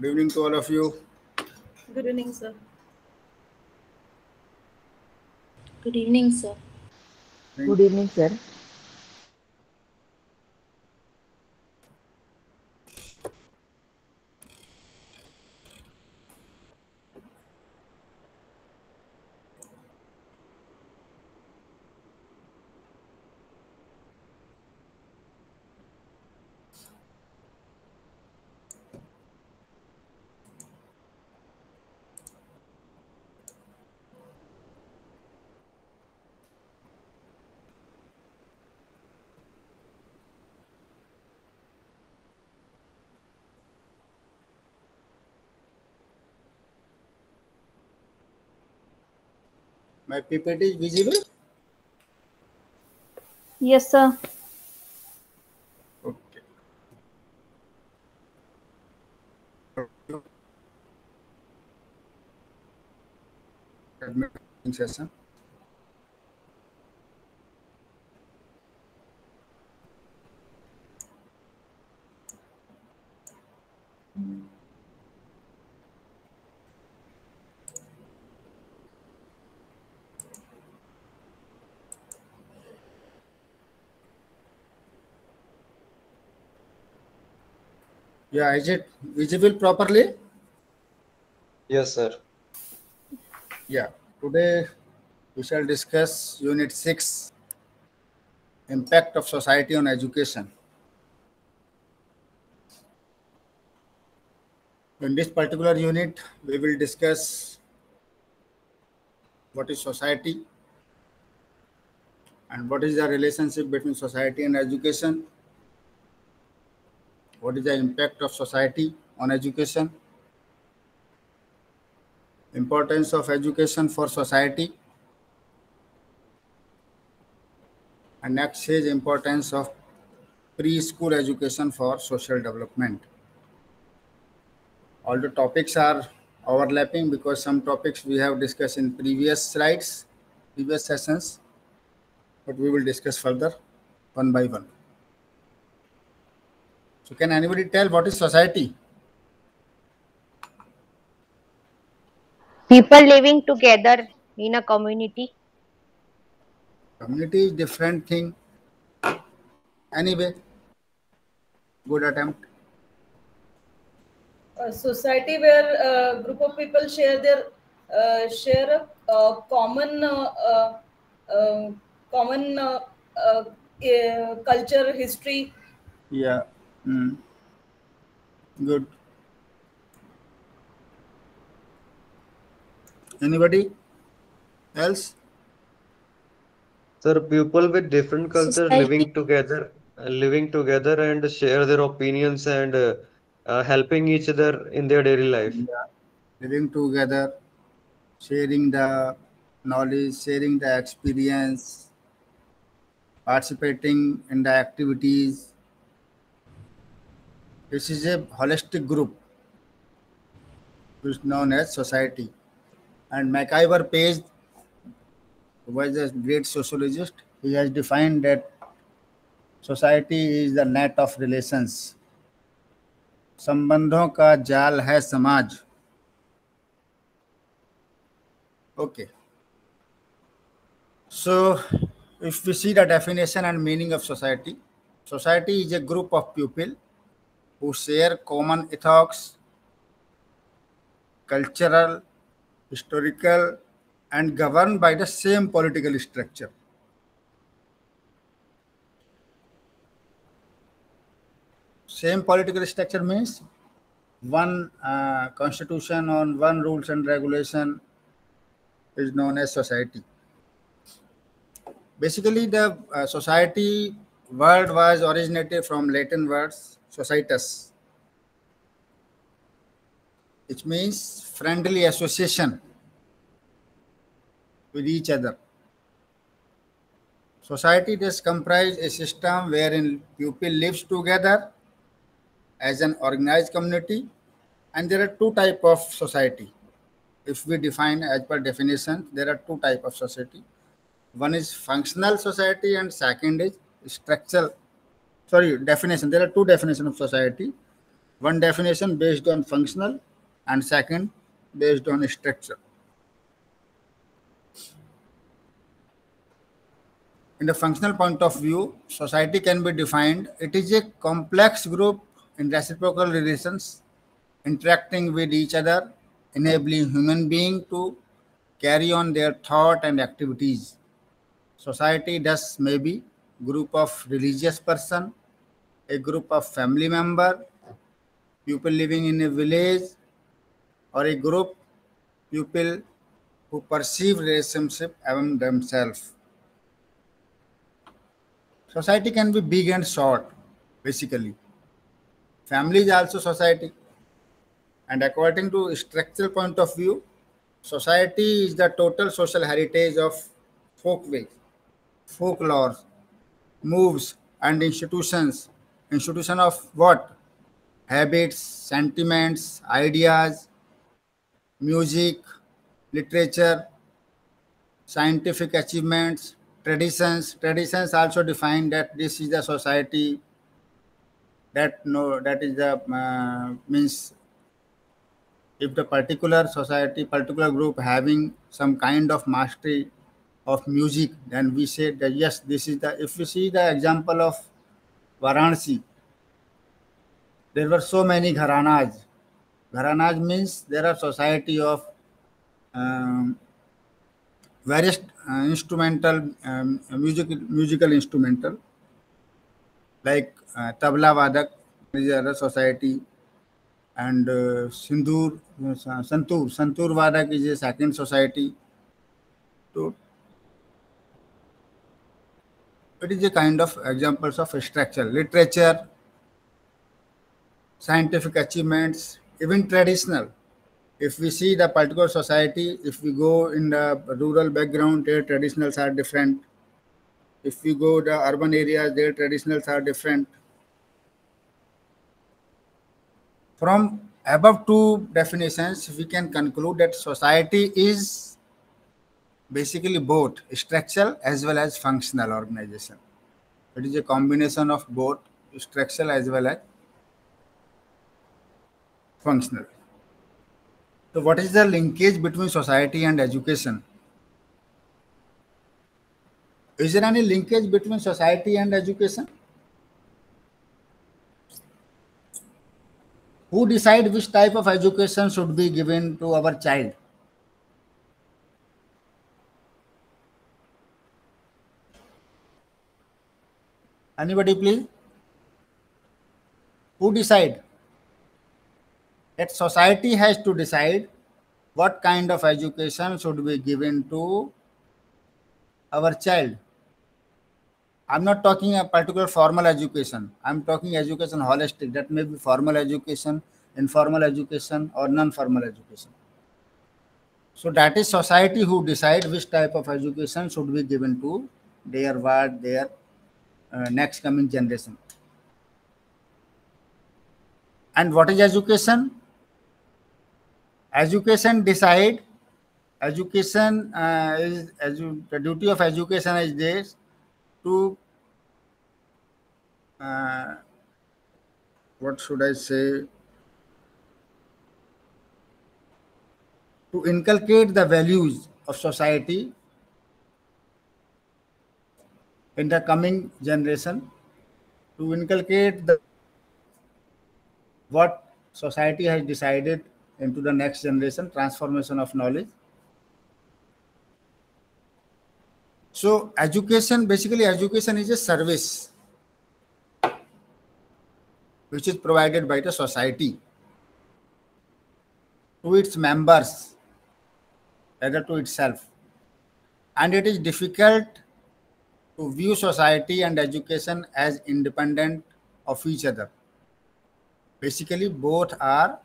Good evening to all of you. Good evening, sir. Good evening, sir. Good evening, sir. My PPT is visible? Yes, sir. Okay. Admin session. Yeah, is it visible properly? Yes, sir. Yeah, today we shall discuss Unit 6 Impact of Society on Education. In this particular unit, we will discuss what is society and what is the relationship between society and education. What is the impact of society on education? importance of education for society. And next is importance of preschool education for social development. All the topics are overlapping because some topics we have discussed in previous slides previous sessions but we will discuss further one by one so can anybody tell what is society People living together in a community. community is different thing anyway good attempt A society where a group of people share their uh, share a uh, common uh, uh, uh, common uh, uh, uh, culture, history. yeah mm. good anybody else Sir, people with different cultures Society- living together, living together and share their opinions and uh, uh, helping each other in their daily life. yeah. living together sharing the knowledge sharing the experience participating in the activities this is a holistic group which is known as society and MacIver Page was a great sociologist he has defined that society is the net of relations संबंधों का जाल है समाज okay so if we see the definition and meaning of society society is a group of people who share common ethos cultural historical and governed by the same political structure. Same political structure means one uh, constitution on one rules and regulation is known as society. Basically the uh, society word was originated from latin words societas which means friendly association with each other. Society does comprise a system wherein people lives together as an organized community and there are two type of society. If we define as per definition there are two type of society. One is functional society and second is structural sorry definition there are two definitions of society One definition based on functional and second based on structure. In the functional point of view, society can be defined. It is a complex group in reciprocal relations, interacting with each other, enabling human being to carry on their thought and activities. Society thus may be group of religious person, a group of family member, people living in a village, or a group people who perceive relationship among themselves. Society can be big and short, basically. Family is also society. And according to structural point of view, society is the total social heritage of folkways, folklore, moves, and institutions. Institution of what? Habits, sentiments, ideas, music, literature, scientific achievements, traditions. Traditions also define that this is the society that no that is the uh, means if the particular society particular group having some kind of mastery of music then we say that yes this is the if we see the example of varanasi there were so many gharanas gharanas means there are society of um, various uh, instrumental um, music musical instrumental like uh, tabla vadak is other society and uh, sindur uh, santur santur vadak is a second society so it is a kind of examples of structure? Literature scientific achievements even traditional. If we see the particular society if we go in the rural background their traditionals are different. If we go the urban areas their traditionals are different. From above two definitions we can conclude that society is basically both structural as well as functional organization. It is a combination of both structural as well as functional. So what is the linkage between society and education? Is there any linkage between society and education? Who decide which type of education should be given to our child anybody please? Who decide? That society has to decide what kind of education should be given to our child. I'm not talking a particular formal education. I'm talking education holistic. That may be formal education informal education or non-formal education. So that is society who decide which type of education should be given to their what their next coming generation. And what is education? Education decide education uh, is the duty of education is this to uh, what should i say? To inculcate the values of society in the coming generation to inculcate the what society has decided into the next generation transformation of knowledge. So education basically education is a service which is provided by the society to its members rather to itself. And it is difficult to view society and education as independent of each other. Basically both are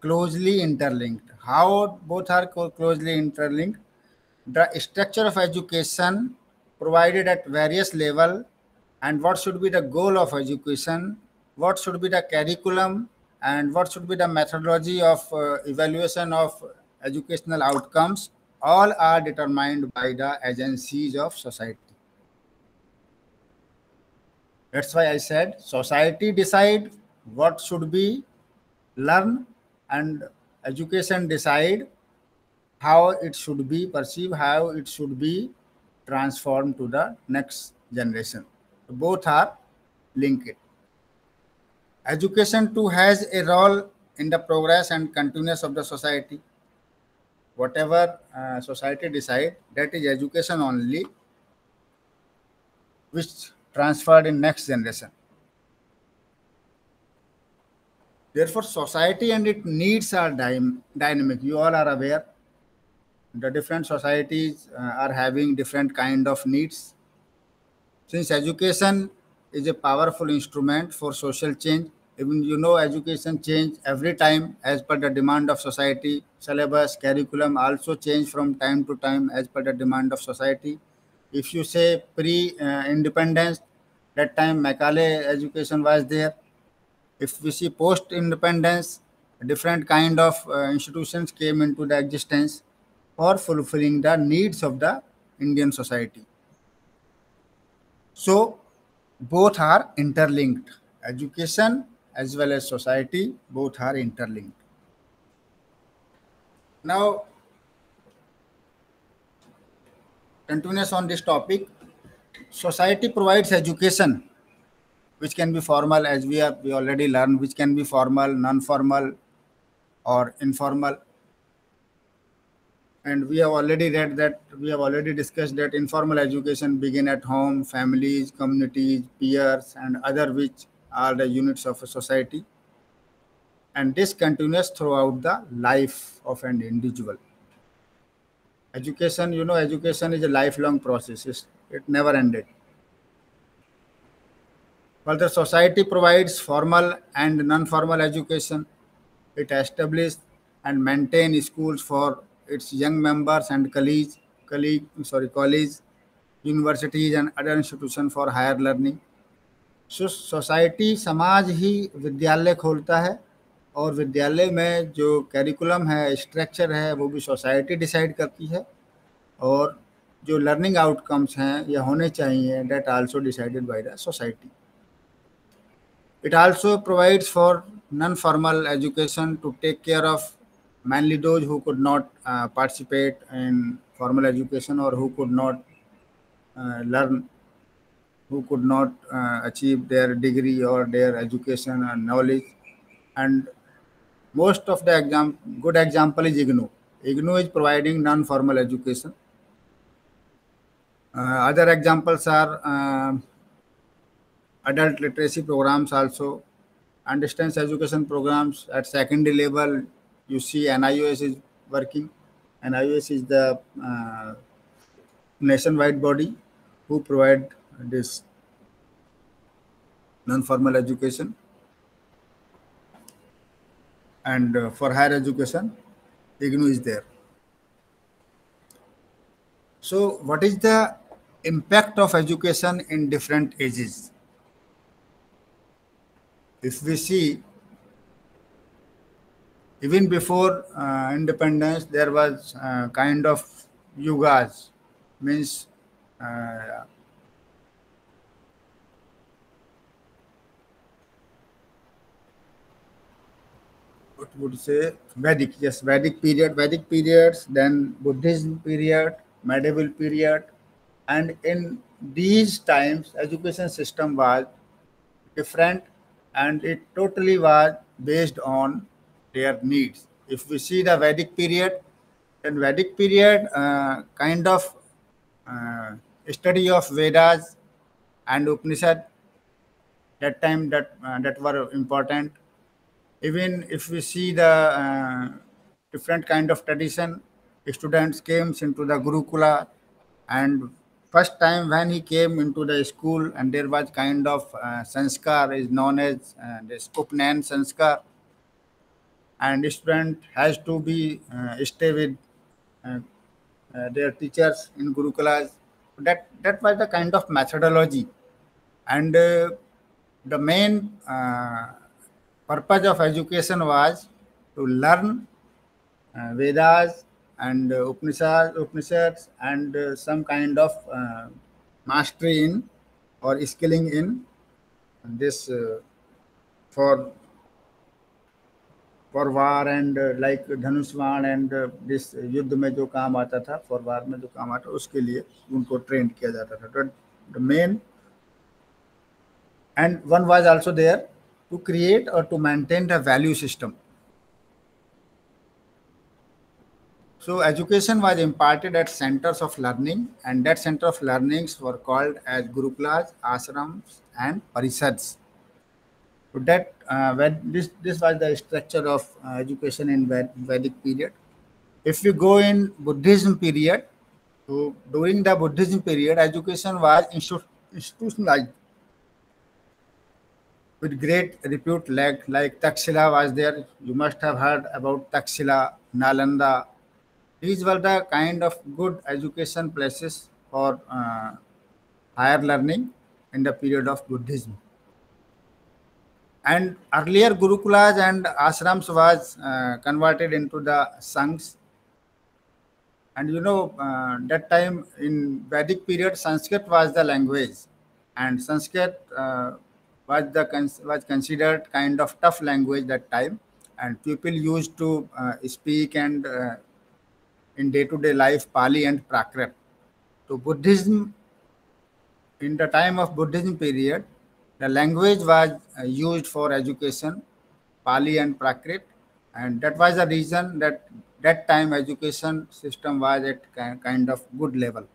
closely interlinked. How both are closely interlinked? The structure of education provided at various level and what should be the goal of education what should be the curriculum and what should be the methodology of uh, evaluation of educational outcomes all are determined by the agencies of society that's why i said society decide what should be learn and education decide how it should be perceived, how it should be transformed to the next generation. Both are linked. Education too has a role in the progress and continuous of the society. Whatever uh, society decide, that is education only, which transferred in next generation. Therefore, society and its needs are dy- dynamic. You all are aware. The different societies uh, are having different kind of needs. Since education is a powerful instrument for social change, even you know education change every time as per the demand of society. Syllabus, curriculum also change from time to time as per the demand of society. If you say pre-independence, that time Macaulay education was there. If we see post independence different kind of uh, institutions came into the existence for fulfilling the needs of the indian society. So both are interlinked. Education as well as society both are interlinked. Now continuous on this topic society provides education which can be formal as we have we already learned which can be formal non-formal or informal. And we have already read that we have already discussed that informal education begin at home families communities peers and other which are the units of a society. And this continues throughout the life of an individual education you know education is a lifelong process it's, it never ended Further, society provides formal and non-formal education. It establishes and maintains schools for its young members and colleagues, colleague, sorry, colleges, universities and other institutions for higher learning. So society समाज ही विद्यालय खोलता है और विद्यालय में जो curriculum है स्ट्रक्चर है, वो भी सोसाइटी डिसाइड करती है। और जो लर्निंग आउटकम्स हैं, या होने चाहिए that also decided by the society it also provides for non formal education to take care of mainly those who could not participate in formal education or who could not learn who could not achieve their degree or their education and knowledge and most of the exam, good example is IGNOU. IGNOU is providing non-formal education. Uh, other examples are uh, adult literacy programs also and distance education programs at secondary level you see nios is working nios is the uh, nationwide body who provide this non-formal education and uh, for higher education IGNOU is there. So what is the impact of education in different ages? If we see even before uh, independence there was uh, kind of yugas means would say vedic yes vedic period vedic periods then buddhism period medieval period and in these times education system was different and it totally was based on their needs. If we see the Vedic period, then Vedic period uh, kind of uh, study of Vedas and Upanishad that time that uh, that were important. Even if we see the uh, different kind of tradition, students came into the Gurukula and first time when he came into the school and there was kind of uh, sanskar is known as uh, the Upnayan sanskar. And student has to be uh, stay with uh, uh, their teachers in gurukulas that that was the kind of methodology. And uh, the main purpose of education was to learn uh, vedas and uh, Upanishads, Upanishads and uh, some kind of uh, mastery in or skilling in this uh, for for war and like dhanushban and this युद्ध में जो काम आता था for वार में जो काम आता उसके लिए उनको ट्रेन किया जाता था the main and one was also there to create or to maintain the value system. So education was imparted at centers of learning and that center of learnings were called as gurukulas, ashrams and Parishads. So that uh, when this, this was the structure of uh, education in Vedic period. If you go in Buddhism period, so during the Buddhism period, education was institutionalized with great repute like, like Taxila was there. You must have heard about Taxila, Nalanda, these were the kind of good education places for uh, higher learning in the period of Buddhism. And earlier Gurukulas and ashrams was uh, converted into the Sanghs. And you know, uh, that time in Vedic period, Sanskrit was the language, and Sanskrit uh, was the was considered kind of tough language that time, and people used to uh, speak and uh, in day-to-day life Pali and Prakrit. So Buddhism, in the time of Buddhism period, the language was uh, used for education, Pali and Prakrit, and that was the reason that that time education system was at kind of good level.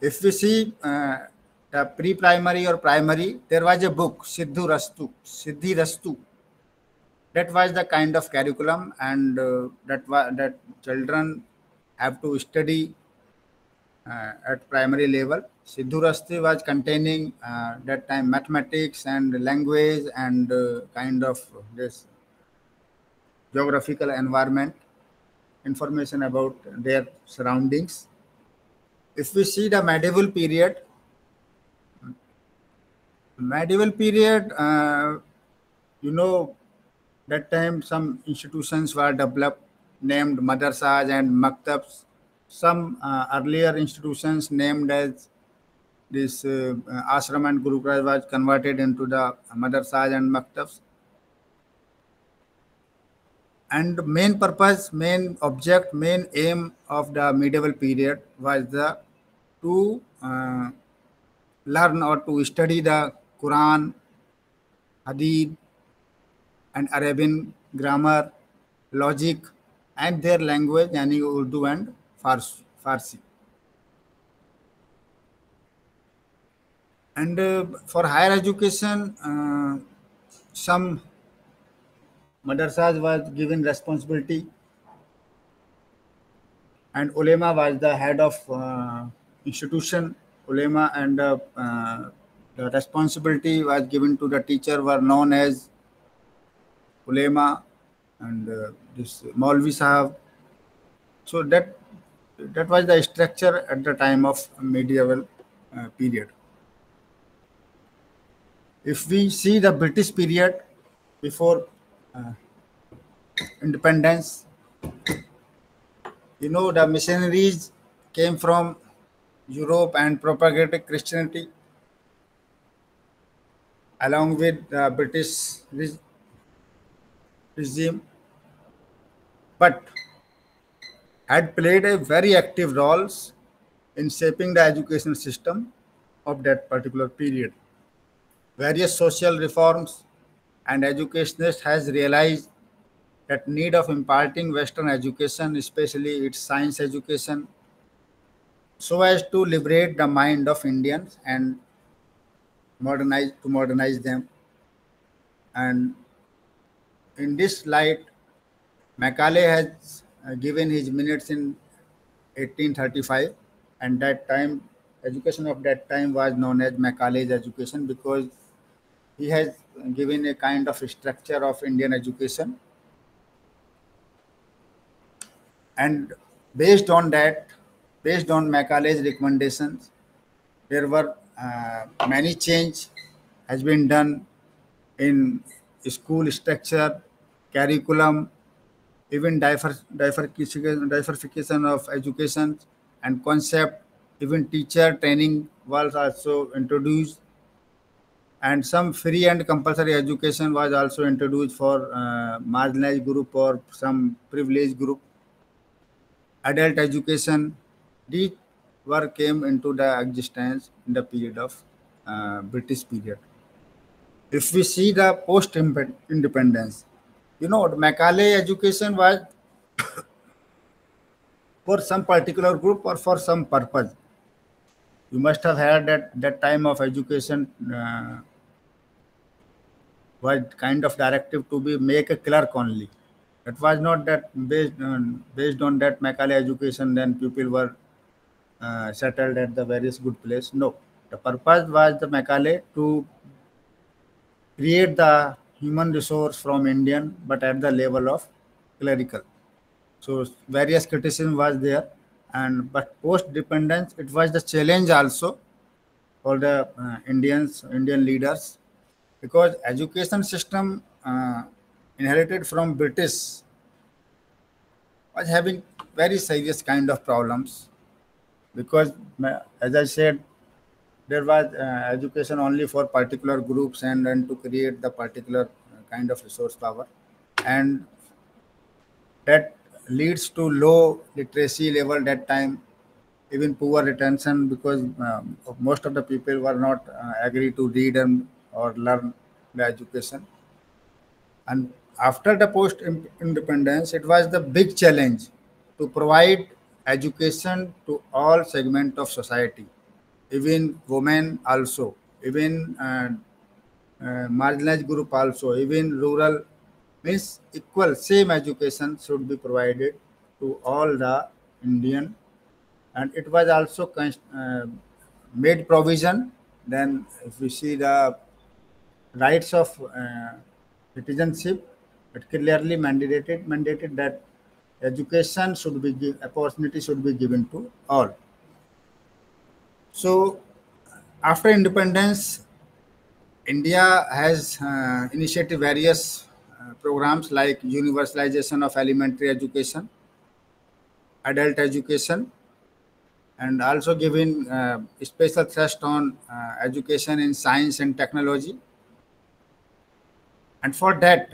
If we see uh, pre-primary or primary, there was a book, Siddhu Rastu, Siddhi Rastu, that was the kind of curriculum and uh, that was that children have to study uh, at primary level. Siddhurasti was containing uh, that time mathematics and language and uh, kind of this geographical environment information about their surroundings. If we see the medieval period medieval period uh, you know that time some institutions were developed named madrasas and maktabs. Some uh, earlier institutions named as this uh, ashram and gurukul was converted into the madrasas and maktabs. And main purpose, main object, main aim of the medieval period was the to uh, learn or to study the Quran, Hadith, and Arabian grammar, logic, and their language, yani Urdu and Farsi. And uh, for higher education, uh, some madrasas was given responsibility, and ulema was the head of uh, institution. Ulema and uh, the responsibility was given to the teacher were known as ulema and uh, this Maulvi Sahab. So that that was the structure at the time of medieval uh, period. If we see the British period before uh, independence, you know the missionaries came from Europe and propagated Christianity along with the British regime, but had played a very active role in shaping the education system of that particular period. Various social reforms and educationists has realized that need of imparting Western education, especially its science education, so as to liberate the mind of Indians and modernize to modernize them and in this light, Macaulay has uh, given his minutes in 1835, and that time, education of that time was known as Macaulay's education because he has given a kind of structure of Indian education. And based on that, based on Macaulay's recommendations, there were many change has been done in school structure curriculum, even diversification of education and concept, even teacher training was also introduced. and some free and compulsory education was also introduced for uh, marginalized group or some privileged group adult education these were came into the existence in the period of uh, british period if we see the post independence you know macaulay education was for some particular group or for some purpose you must have heard that that time of education uh, was kind of directive to be make a clerk only. It was not that based on based on that Macaulay education, then people were uh, settled at the various good place. No, the purpose was the Macaulay to create the human resource from Indian, but at the level of clerical. So various criticism was there, and but post dependence it was the challenge also for the uh, Indians, Indian leaders because education system uh, inherited from British was having very serious kind of problems because as I said there was uh, education only for particular groups and then to create the particular kind of resource power and that leads to low literacy level that time even poor retention because um, most of the people were not uh, agree to read and or learn the education. And after the post independence, it was the big challenge to provide education to all segment of society, even women also, even uh, uh, marginalized group also, even rural means equal same education should be provided to all the Indian. And it was also uh, made provision. Then if we see the rights of uh, citizenship it clearly mandated mandated that education should be give, opportunity should be given to all. So after independence india has uh, initiated various uh, programs like universalization of elementary education adult education and also giving uh, special thrust on uh, education in science and technology. And for that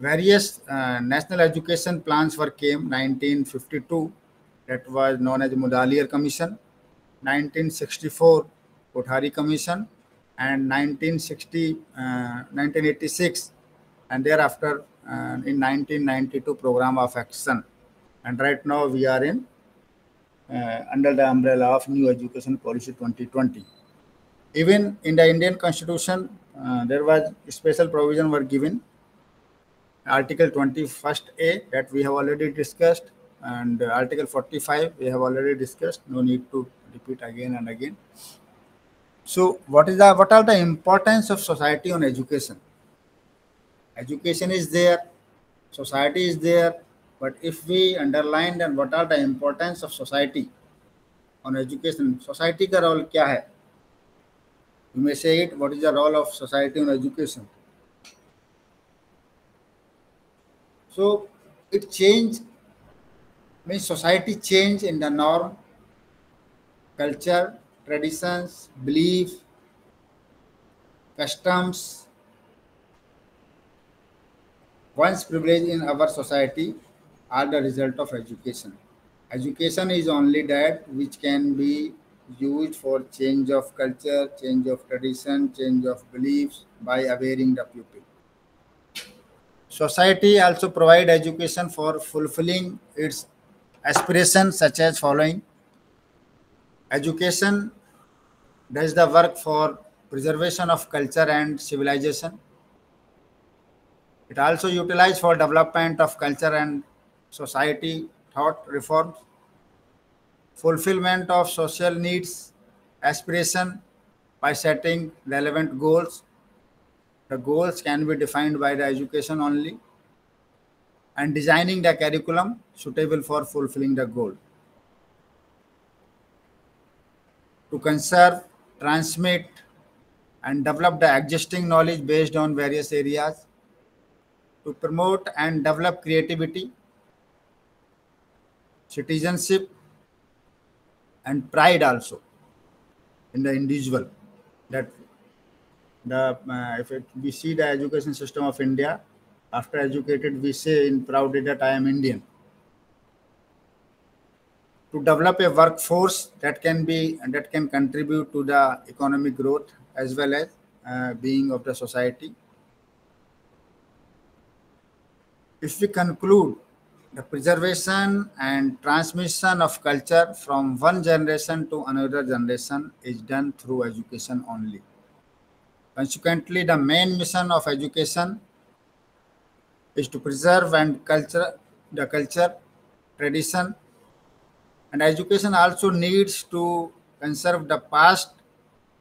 various uh, national education plans were came 1952 that was known as Mudaliar Commission 1964 Kothari Commission and 1960 uh, 1986 and thereafter uh, in 1992 program of action. And right now we are in uh, under the umbrella of new education policy 2020 even in the indian constitution uh, there was special provision were given article 21st a that we have already discussed and article 45 we have already discussed. No need to repeat again and again. So what is the what are the importance of society on education? Education is there society is there but if we underline then what are the importance of society on education? Society ka role kya hai? You may say it what is the role of society on education so it change means society change in the norm culture traditions belief customs once privilege in our society are the result of education education is only that which can be used for change of culture, change of tradition, change of beliefs by awareing the pupil. Society also provide education for fulfilling its aspirations such as following. Education does the work for preservation of culture and civilization. It also utilized for development of culture and society thought reforms fulfillment of social needs, aspiration by setting relevant goals. The goals can be defined by the education only and designing the curriculum suitable for fulfilling the goal. To conserve, transmit, and develop the existing knowledge based on various areas. To promote and develop creativity, citizenship, and pride also in the individual that the uh, if it, we see the education system of India, after educated, we say in proud that I am Indian. To develop a workforce that can be that can contribute to the economic growth as well as uh, being of the society. If we conclude the preservation and transmission of culture from one generation to another generation is done through education only. Consequently, the main mission of education is to preserve and culture the culture, tradition, and education also needs to conserve the past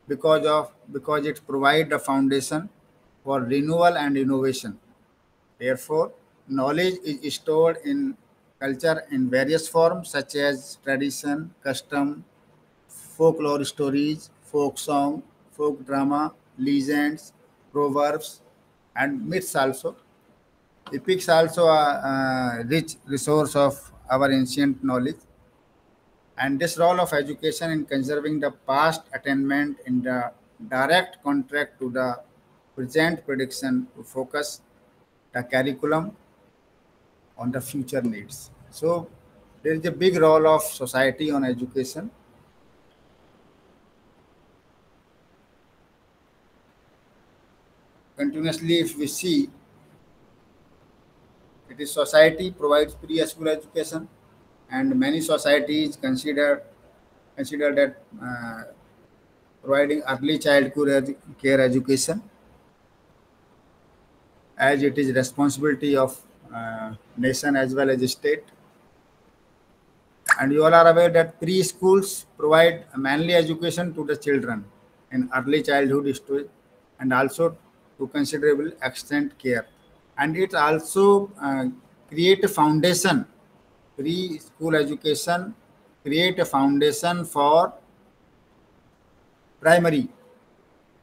because of because it provides the foundation for renewal and innovation. Therefore, knowledge is stored in culture in various forms such as tradition, custom, folklore stories, folk song, folk drama, legends, proverbs, and myths also. Epics also a, a uh, rich resource of our ancient knowledge. And this role of education in conserving the past attainment in the direct contract to the present prediction to focus the curriculum on the future needs. So there is a big role of society on education. Continuously, if we see, it is society provides pre-school education, and many societies consider consider that uh, providing early childhood care education as it is responsibility of uh, nation as well as state. And you all are aware that preschools provide manly education to the children in early childhood and also to considerable extent care. And it also uh, create a foundation, pre-school education create a foundation for primary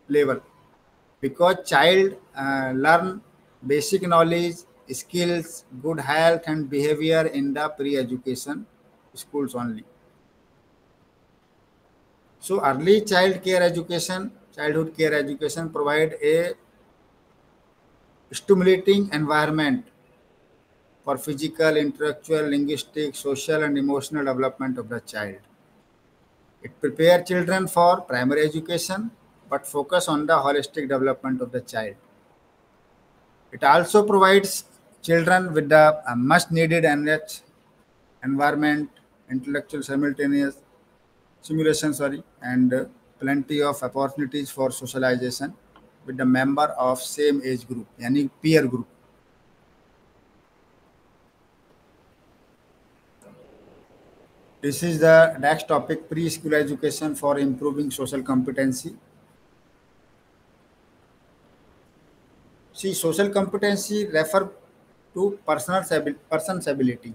level because child uh, learn basic knowledge skills, good health, and behavior in the pre education schools only. So, early child care education, childhood care education provide a stimulating environment for physical, intellectual, linguistic, social, and emotional development of the child. It prepares children for primary education but focus on the holistic development of the child. It also provides children with the uh, much needed enriched environment, intellectual simultaneous simulation, sorry, and plenty of opportunities for socialization with the member of same age group, yani peer group. This is the next topic, preschool education for improving social competency. See, social competency refer to personal person's ability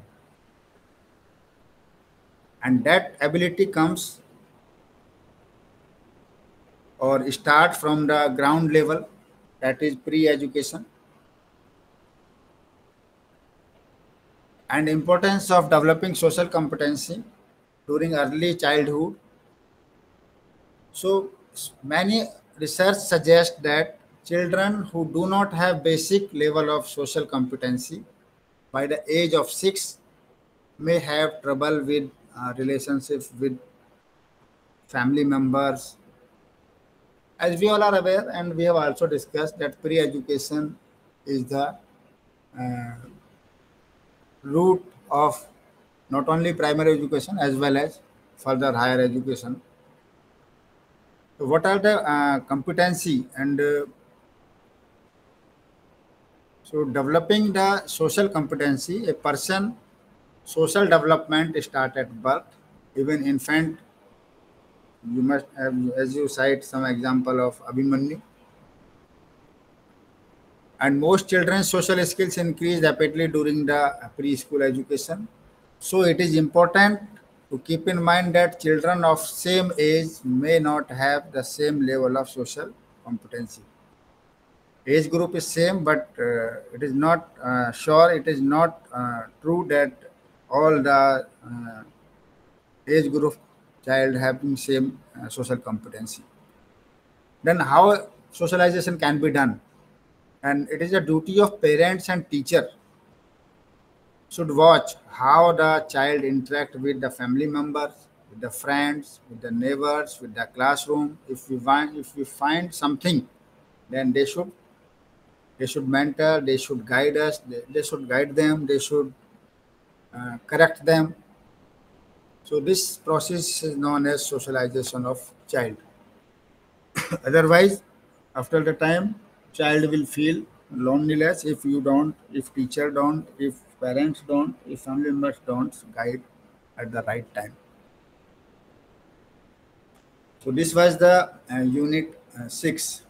and that ability comes or start from the ground level that is pre-education. And importance of developing social competency during early childhood. So many research suggests that children who do not have basic level of social competency by the age of 6 may have trouble with uh, relationships with family members as we all are aware and we have also discussed that pre-education is the uh, root of not only primary education as well as further higher education so what are the uh, competency and uh, so developing the social competency, a person social development start at birth, even infant. You must have, as you cite some example of Abhimanyu. And most children's social skills increase rapidly during the preschool education. So it is important to keep in mind that children of same age may not have the same level of social competency age group is same, but uh, it is not uh, sure. It is not uh, true that all the uh, age group child having same uh, social competency. Then how socialization can be done? And it is a duty of parents and teacher should watch how the child interact with the family members with the friends with the neighbors with the classroom. If we find if we find something then they should they should mentor they should guide us they, they should guide them they should uh, correct them so this process is known as socialization of child. Otherwise after the time child will feel loneliness if you don't if teacher don't if parents don't if family members don't guide at the right time. So this was the uh, unit uh, 6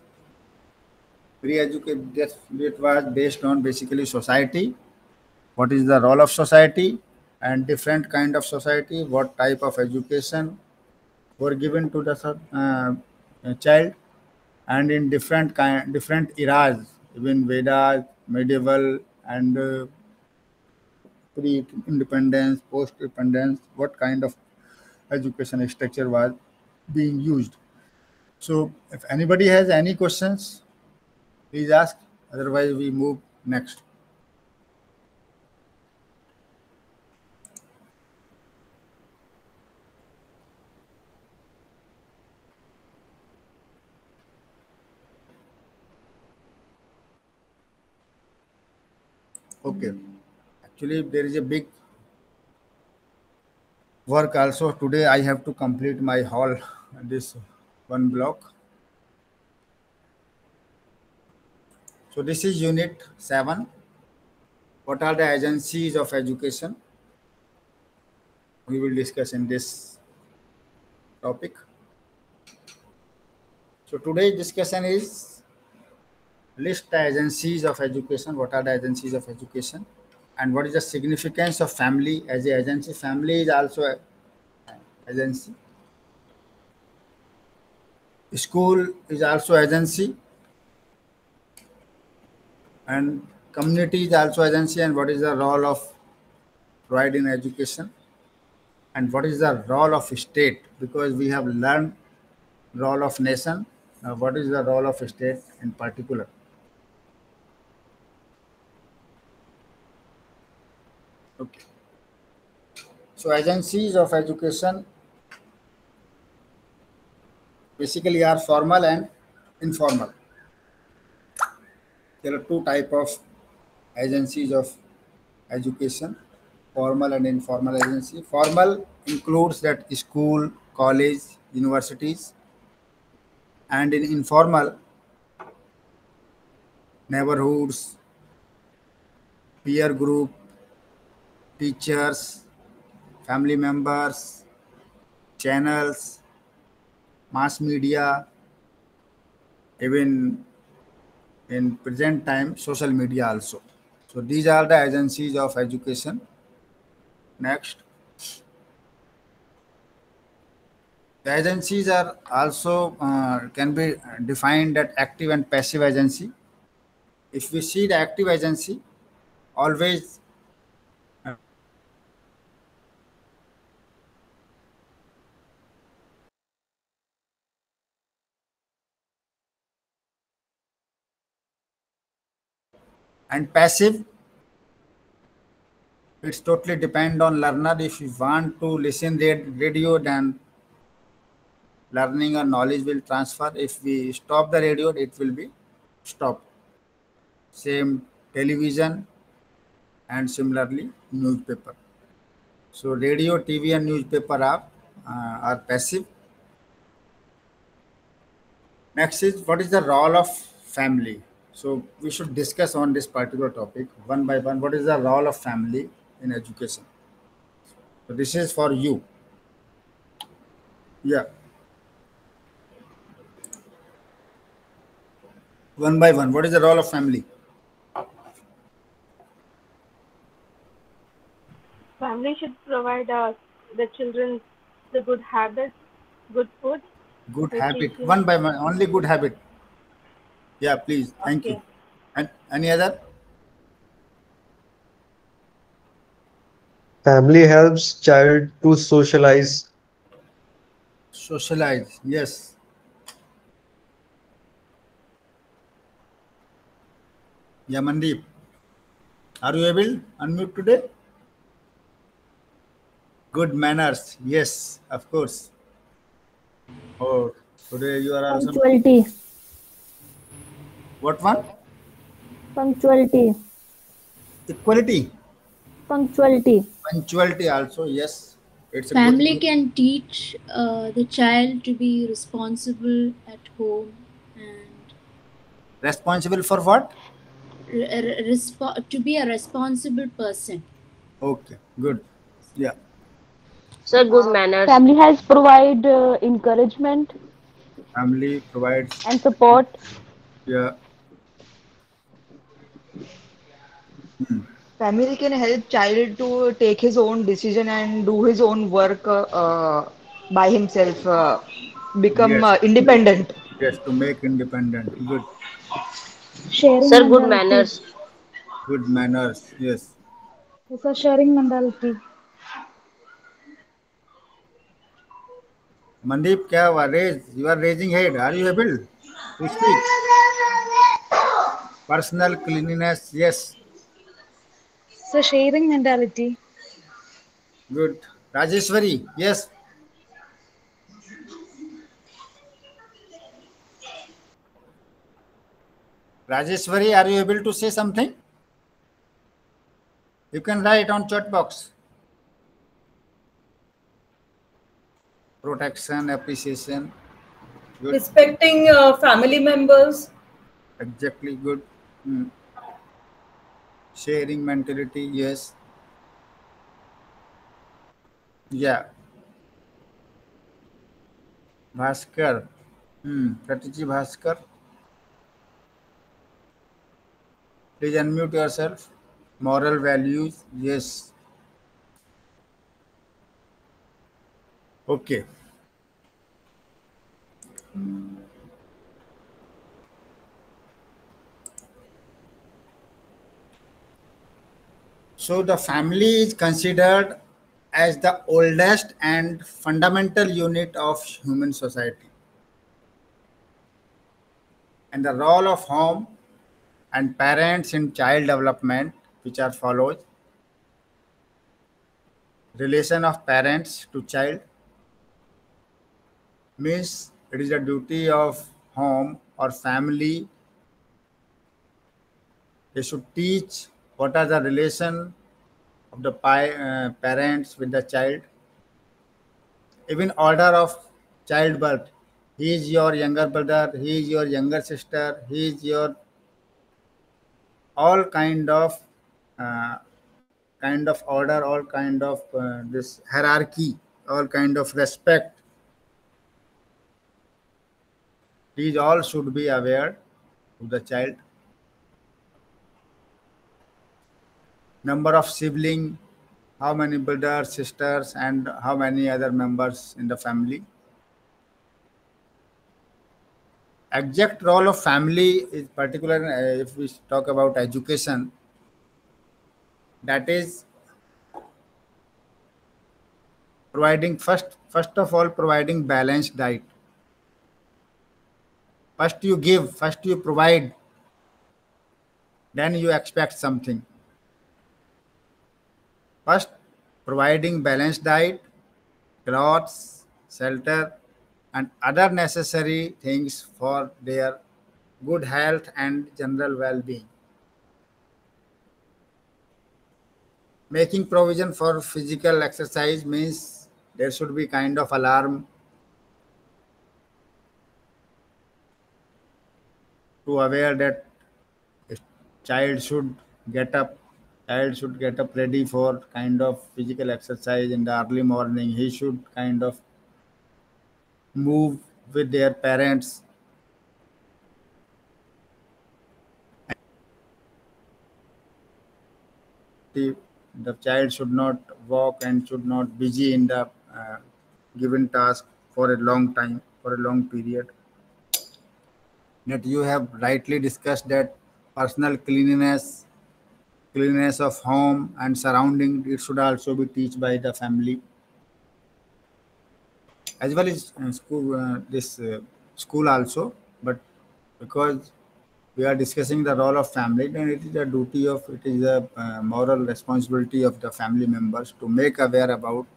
pre-educate that, that was based on basically society. What is the role of society and different kind of society what type of education were given to the uh, child. And in different kind different eras even vedas medieval and uh, pre-independence post-independence what kind of education structure was being used. So if anybody has any questions please ask. Otherwise we move next okay. Actually there is a big work also. Today i have to complete my whole this one block. So this is unit 7 what are the agencies of education? We will discuss in this topic. So today's discussion is list the agencies of education what are the agencies of education and what is the significance of family as a agency family is also a agency. School is also agency and community is also agency and what is the role of providing education and what is the role of state because we have learned role of nation. Now what is the role of state in particular Okay. So agencies of education basically are formal and informal. There are two type of agencies of education, formal and informal agency. Formal includes that school, college, universities, and in informal, neighborhoods, peer group, teachers, family members, channels, mass media, even in present time, social media also. So these are the agencies of education. Next. The agencies are also uh, can be defined at active and passive agency. If we see the active agency, always and passive? It's totally depend on learner. If you want to listen the radio then learning or knowledge will transfer. If we stop the radio it will be stopped. Same television and similarly newspaper. So radio tv and newspaper are uh, are passive. Next is what is the role of family so we should discuss on this particular topic one by one. What is the role of family in education? So this is for you. Yeah. One by one. What is the role of family? Family should provide uh, the children the good habits, good food. Good habit. One by one. Only good habit. Yeah, please. Thank Okay. you. And any other? Family helps child to socialize. Socialize. Yes. Yeah, Mandeep. Are you able unmute today? Good manners. Yes, of course. Oh, today you are also. Punctuality. What one? Punctuality. Equality. Punctuality. Punctuality also. Yes. It's a Family good. can teach uh, the child to be responsible at home and Responsible for what? re- re- to be a responsible person. Okay. Good. Yeah. Sir, good manners. Family has provide uh, encouragement Family provides. and support. Yeah. Family can help child to take his own decision and do his own work uh, uh, by himself, uh, become Yes. uh, independent. Yes. To make independent. Good. Sharing Sir, good mentality. manners. Good manners. Yes. Sir, sharing mentality. Mandeep, क्या हुआ? Raise. You are raising head. Are you able to speak? Personal cleanliness. Yes. Sir, sharing mentality. Good. Rajeshwari. Yes. Rajeshwari, are you able to say something? You can write on chat box. Protection, appreciation. Good. Respecting uh, family members. Exactly good. Hmm. Sharing mentality, yes. Yeah. Bhaskar. Hmm. Pratiji Bhaskar. Please unmute yourself. Moral values, yes. Okay. So the family is considered as the oldest and fundamental unit of human society. And the role of home and parents in child development, which are follows. Relation of parents to child means it is a duty of home or family. They should teach what are the relation of the pi- uh, parents with the child. Even order of childbirth. He is your younger brother. He is your younger sister. He is your all kind of uh, kind of order, all kind of uh, this hierarchy, all kind of respect. These all should be aware to the child. Number of sibling, how many brothers, sisters, and how many other members in the family. Exact role of family is particular uh, if we talk about education. That is providing first first of all providing balanced diet first you give first you provide then you expect something first providing balanced diet clothes shelter and other necessary things for their good health and general well-being. Making provision for physical exercise means there should be kind of alarm to aware that a child should get up child should get up ready for kind of physical exercise in the early morning. He should kind of move with their parents. The, the child should not walk and should not busy in the uh, given task for a long time for a long period. That you have rightly discussed that personal cleanliness cleanliness of home and surrounding it should also be taught by the family as well as uh, school uh, this uh, school also but because we are discussing the role of family, then it is a duty of, it is a uh, moral responsibility of the family members to make aware about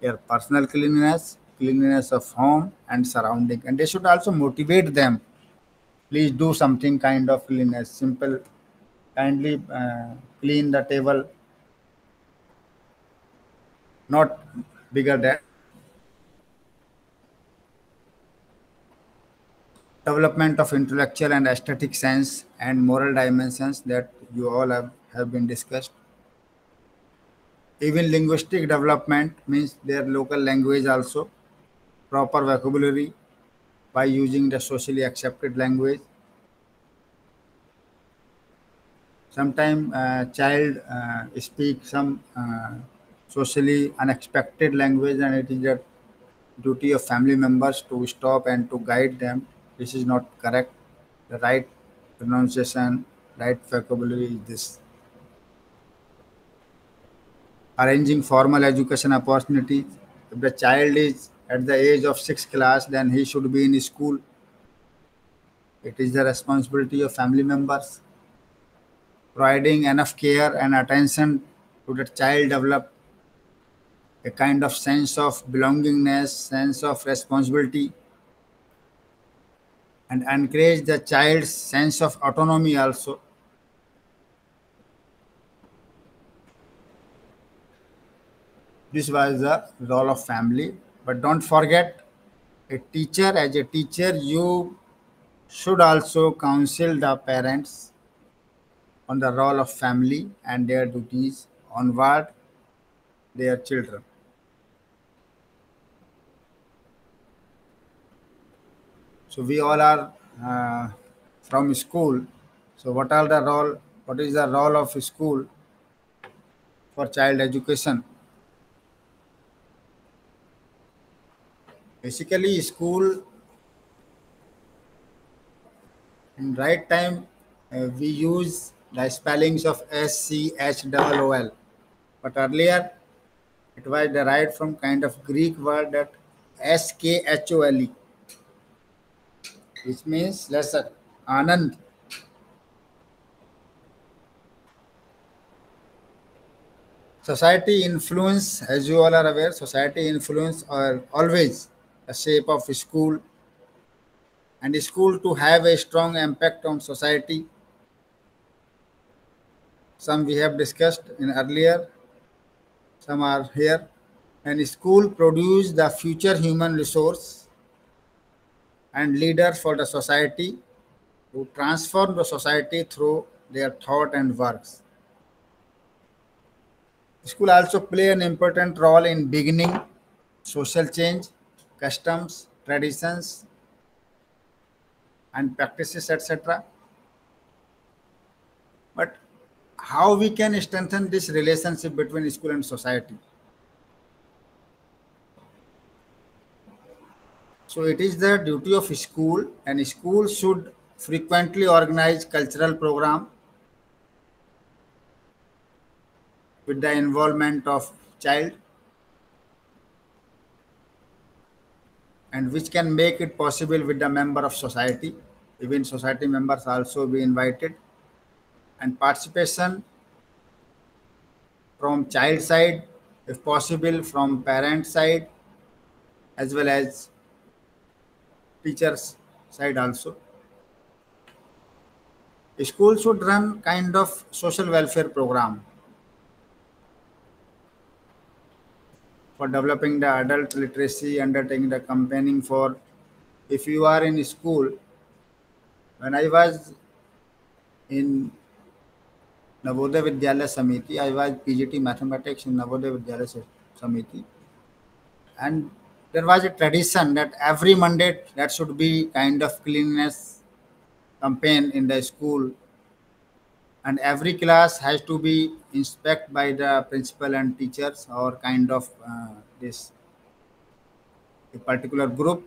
their personal cleanliness, cleanliness of home and surrounding. And they should also motivate them. Please do something kind of cleanliness, simple, kindly uh, clean the table, not bigger than development of intellectual and aesthetic sense and moral dimensions that you all have, have been discussed. Even linguistic development means their local language also, proper vocabulary by using the socially accepted language. Sometimes uh, child uh, speak some uh, socially unexpected language and it is the duty of family members to stop and to guide them this is not correct. The right pronunciation, right vocabulary is this. Arranging formal education opportunities. If the child is at the age of sixth class, then he should be in school. It is the responsibility of family members. Providing enough care and attention to the child develop a kind of sense of belongingness, sense of responsibility and encourage the child's sense of autonomy also. This was the role of family. But don't forget, a teacher, as a teacher, you should also counsel the parents on the role of family and their duties onward their children. So we all are uh, from school. So what are the role? What is the role of school for child education? Basically, school in right time uh, we use the spellings of S C H O L, but earlier it was derived from kind of Greek word that S K H O L E which means lesser. Anand. Society influence, as you all are aware, society influence are always the shape of school and school to have a strong impact on society. Some we have discussed in earlier, some are here. And school produce the future human resource and leaders for the society who transform the society through their thought and works. School also play an important role in beginning social change, customs, traditions, and practices, etc. But how we can strengthen this relationship between school and society? So it is the duty of school and school should frequently organize cultural program with the involvement of child and which can make it possible with the member of society even society members also be invited and participation from child side if possible from parent side as well as teachers side also. School should run kind of social welfare program for developing the adult literacy, undertaking the campaigning for if you are in school. When I was in Navodaya Vidyalaya Samiti I P PGT mathematics in Navodaya Vidyalaya Samiti. And there was a tradition that every Monday date should be kind of cleanness campaign in the school and every class has to be inspect by the principal and teachers or kind of this particular group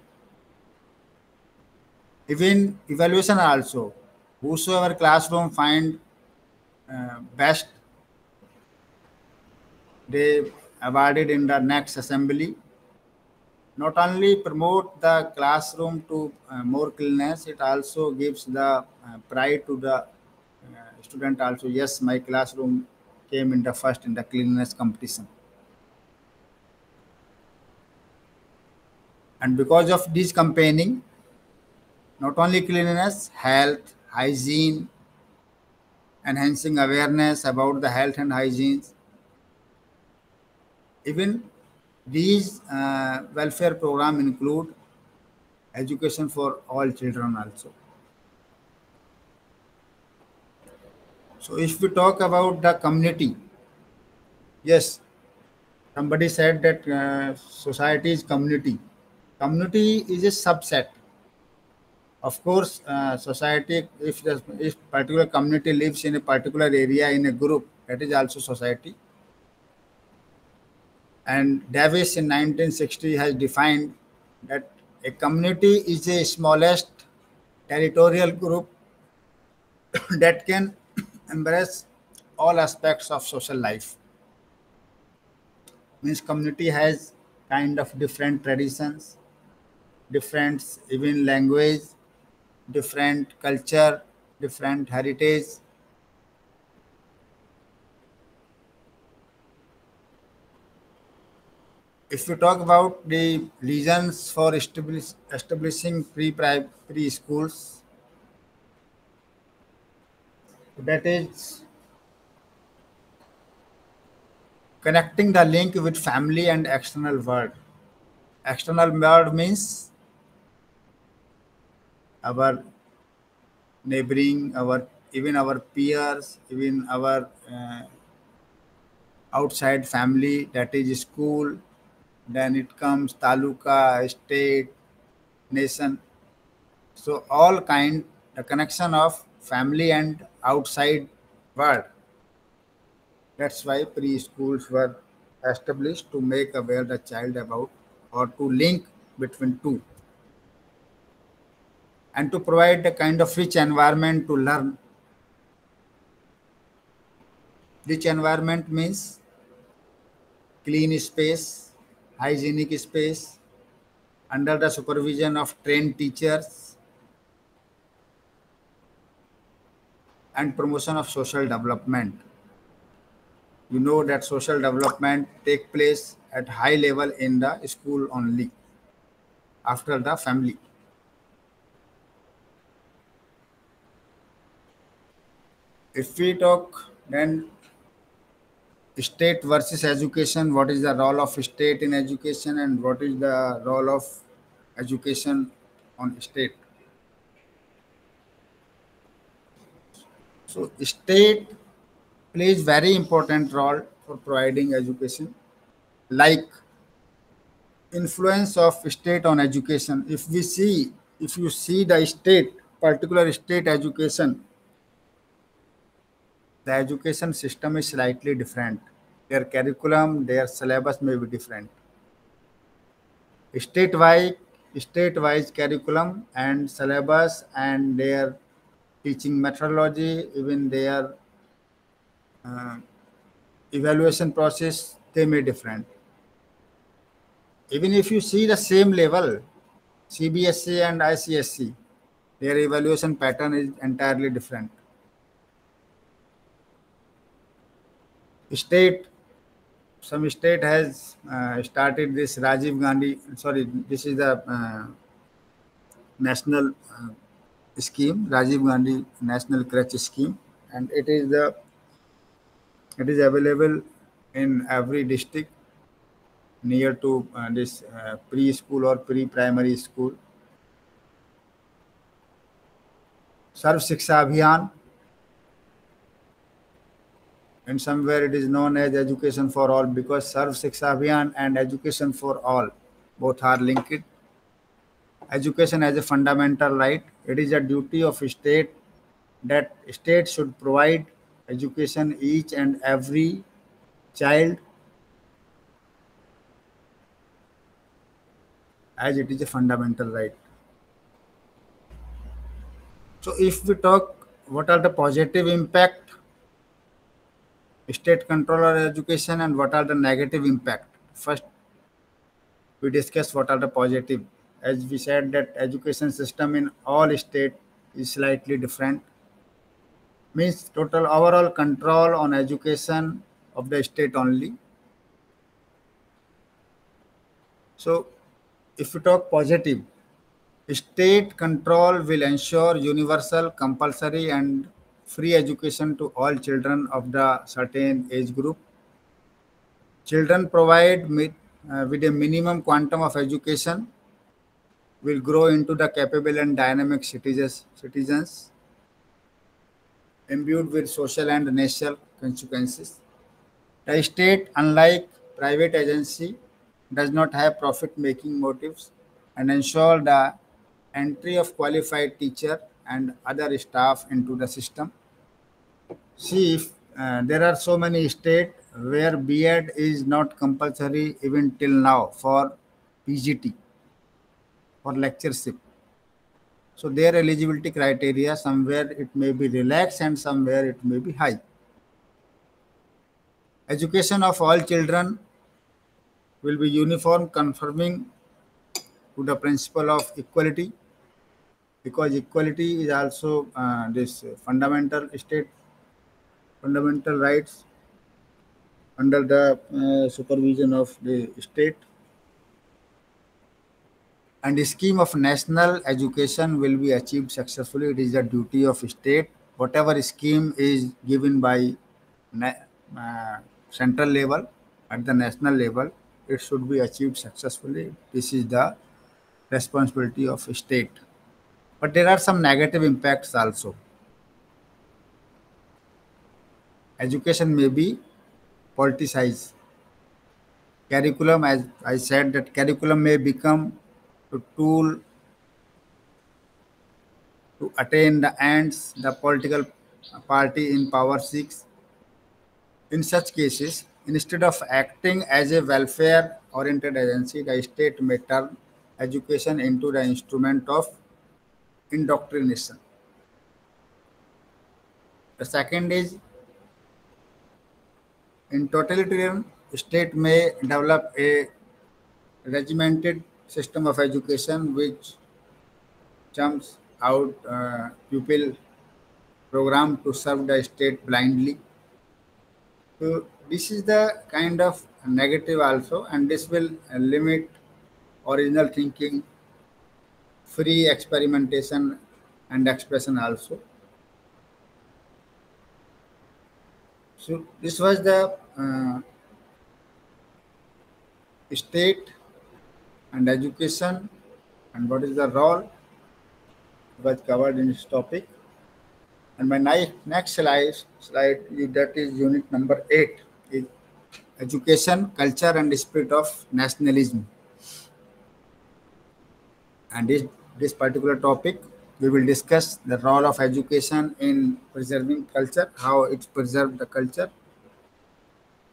even evaluation also whose ever classroom find best they awarded in the next assembly not only promote the classroom to uh, more cleanliness, it also gives the uh, pride to the uh, student also. Yes, my classroom came in the first in the cleanliness competition. And because of this campaigning, not only cleanliness, health, hygiene, enhancing awareness about the health and hygiene, even these uh, welfare program include education for all children also. So if we talk about the community, yes, somebody said that uh, society is community. Community is a subset. Of course, uh, society, if the if particular community lives in a particular area in a group, that is also society. And Davis in 1960 has defined that a community is a smallest territorial group that can embrace all aspects of social life. Means community has kind of different traditions, different even language, different culture, different heritage, if we talk about the reasons for establish, establishing pre preschools, that is connecting the link with family and external world. External world means our neighboring, our even our peers, even our uh, outside family, that is school, then it comes taluka state nation. So all kind the connection of family and outside world. That's why preschools were established to make aware the child about or to link between two and to provide a kind of rich environment to learn rich environment means clean space hygienic space under the supervision of trained teachers and promotion of social development. You know that social development take place at high level in the school only after the family. If we talk then state versus education what is the role of state in education and what is the role of education on state? So state plays very important role for providing education. Like influence of state on education. If we see if you see the state particular state education the education system is slightly different. Their curriculum, their syllabus may be different. State-wise, state-wise curriculum and syllabus and their teaching methodology, even their uh, evaluation process, they may different. Even if you see the same level, CBSE and ICSE, their evaluation pattern is entirely different. state some state has uh, started this Rajiv Gandhi. Sorry, this is the uh, national uh, scheme, Rajiv Gandhi National Creche Scheme, and it is the it is available in every district near to uh, this uh, preschool or pre-primary school. Sarv Shiksha Abhiyan and somewhere it is known as education for all because Sarv Shiksha and education for all both are linked. Education as a fundamental right. It is a duty of state that state should provide education each and every child as it is a fundamental right. So if we talk what are the positive impact state control or education and what are the negative impact first we discuss what are the positive. As we said that education system in all state is slightly different. Means total overall control on education of the state only. So if we talk positive, state control will ensure universal, compulsory and free education to all children of the certain age group. Children provide with, uh, with a minimum quantum of education will grow into the capable and dynamic citizens, citizens imbued with social and national consequences. The state, unlike private agency, does not have profit-making motives and ensure the entry of qualified teacher and other staff into the system. See, if uh, there are so many states where B.Ed is not compulsory even till now for PGT, for lectureship. So their eligibility criteria, somewhere it may be relaxed and somewhere it may be high. Education of all children will be uniform, conforming to the principle of equality, because equality is also uh, this fundamental state, fundamental rights under the uh, supervision of the state. And the scheme of national education will be achieved successfully. It is the duty of state. Whatever scheme is given by uh, central level at the national level, it should be achieved successfully. This is the responsibility of state. But there are some negative impacts also. Education may be politicized. Curriculum, as I said, that curriculum may become a tool to attain the ends the political party in power seeks. In such cases, instead of acting as a welfare oriented agency, the state may turn education into the instrument of indoctrination. The second is in totalitarian state may develop a regimented system of education which jumps out uh, pupil program to serve the state blindly. So this is the kind of negative also and this will limit original thinking, free experimentation and expression also. So this was the uh, state and education and what is the role was covered in this topic. And my next, slide, slide that is unit number eight is education, culture and spirit of nationalism. And this, this particular topic, we will discuss the role of education in preserving culture, how it preserves the culture,